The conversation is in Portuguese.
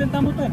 tentar motor.